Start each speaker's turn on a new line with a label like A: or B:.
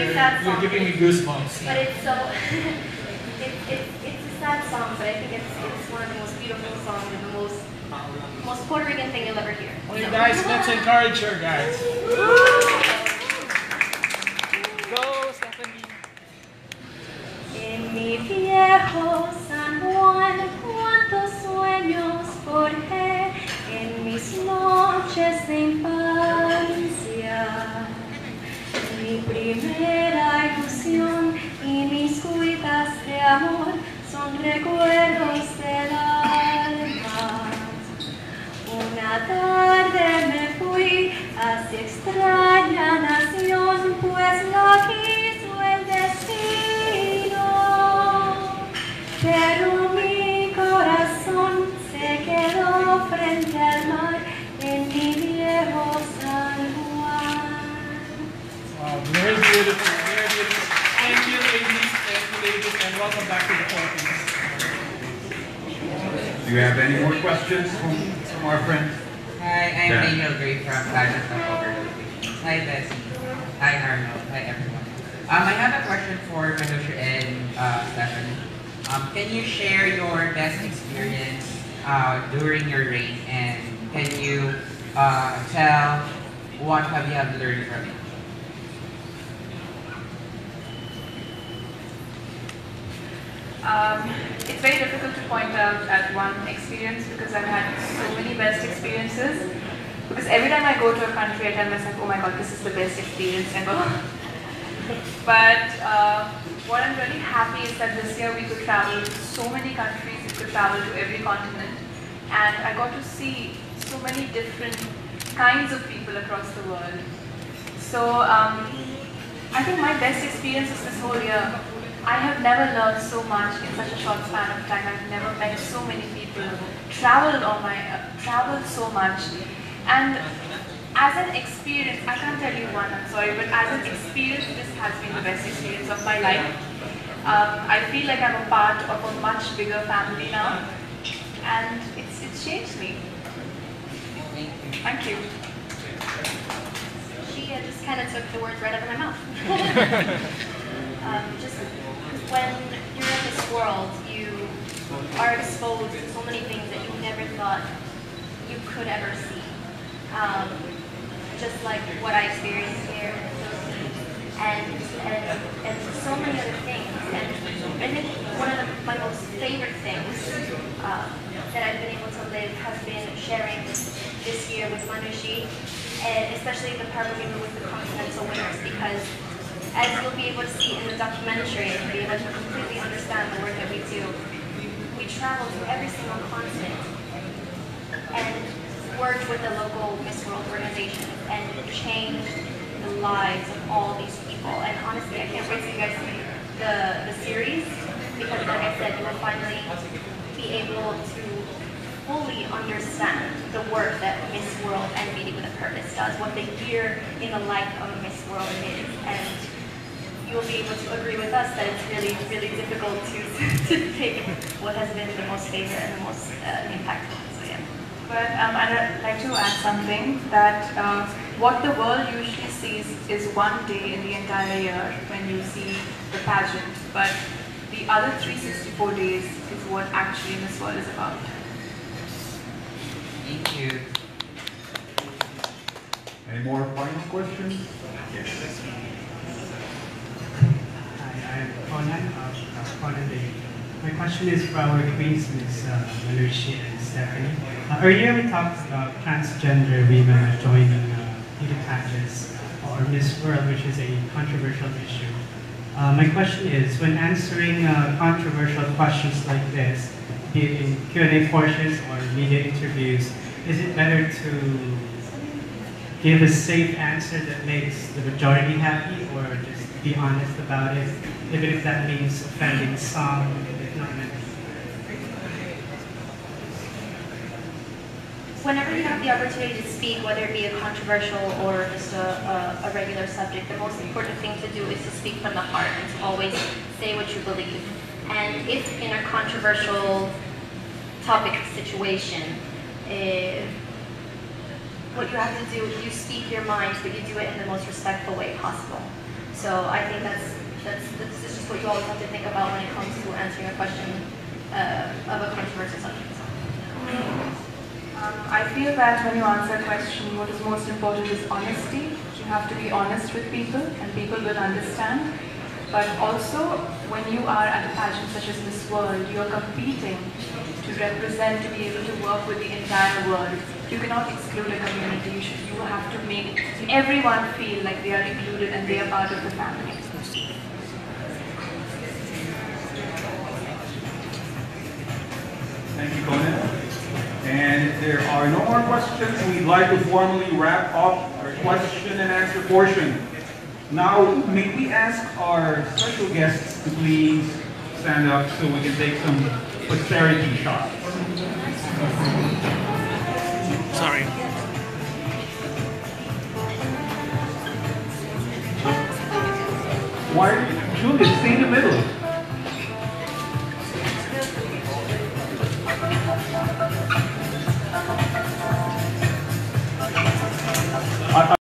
A: really
B: you're, you're giving me goosebumps.
A: But it's so, it, it, it's a sad song, but I think it's, it's one of the most beautiful songs and the most, most Puerto Rican thing you'll ever hear.
B: Well, you guys, let's encourage her, guys.
A: Amor son recuerdos del alma. Una tarde me fui hacia extraña nación, pues
B: back to the Philippines.
C: Do you have any more questions from, from our friends?
D: Hi, I'm
C: Yeah.
D: Daniel Gray from Planet of Overlocations. Hi, Bessie. Hi, Arnold. Hi, everyone. Um, I have a question for Manushi and uh, Stephanie. Um, can you share your best experience uh, during your reign and can you uh, tell what have you have learned from it?
E: Um, it's very difficult to point out at one experience because I've had so many best experiences. Because every time I go to a country, I tell myself, oh my god, this is the best experience ever. but uh, what I'm really happy is that this year we could travel to so many countries, we could travel to every continent, and I got to see so many different kinds of people across the world. So um, I think my best experiences this whole year I have never learned so much in such a short span of time. I've never met so many people, traveled on my, uh, traveled so much. And as an experience, I can't tell you one, I'm sorry, but as an experience, this has been the best experience of my life. Um, I feel like I'm a part of a much bigger family now. And it's, it's changed me.
D: Thank you.
A: She uh, just kind of took the words right out of my mouth. um, just when you're in this world, you are exposed to so many things that you never thought you could ever see. Um, just like what I experienced here in and and and so many other things. And I think one of the, my most favorite things uh, that I've been able to live has been sharing this year with Manushi, and especially the part we with the continental winners, because as you'll be able to see in the documentary and be able to completely understand the work that we do, we travel to every single continent and work with the local Miss World organization and change the lives of all these people. And honestly, I can't wait for you guys to see the, the series because like I said, you will finally be able to fully understand the work that Miss World and Beauty with a Purpose does, what the year in the life of Miss World is. And you'll be able to agree with us that it's really, really difficult to, to pick what has been the most favorite and the most uh, impactful. So yeah.
E: But um, I'd like to add something that uh, what the world usually sees is one day in the entire year when you see the pageant, but the other 364 days is what actually Miss World is about.
D: Thank you.
C: Any more final questions? Yes.
F: Conan uh, Conan. My question is for our queens, Ms. Uh, and Stephanie. Uh, earlier we talked about transgender women joining uh, beauty pageants or Miss World, which is a controversial issue. Uh, my question is, when answering uh, controversial questions like this, be it in Q&A portions or media interviews, is it better to give a safe answer that makes the majority happy or just be honest about it, even if that means offending some?
A: Whenever you have the opportunity to speak, whether it be a controversial or just a, a, a regular subject, the most important thing to do is to speak from the heart and to always say what you believe. And if in a controversial topic situation, uh, what you have to do, if you speak your mind, but you do it in the most respectful way possible. So I think that's, that's, this is just what you always have to think about when it comes to answering a question uh, of a controversial subject.
E: Um, I feel that when you answer a question, what is most important is honesty. You have to be honest with people, and people will understand. But also, when you are at a pageant such as Miss World, you are competing to represent, to be able to work with the entire world. You cannot exclude a community. You, should, you have to make everyone feel like they are included and they are part of the family.
C: Thank you, Conan. And if there are no more questions, we'd like to formally wrap up our question and answer portion. Now, may we ask our special guests to please stand up so we can take some posterity shots.
B: Sorry.
C: Why, Julius, stay in the middle.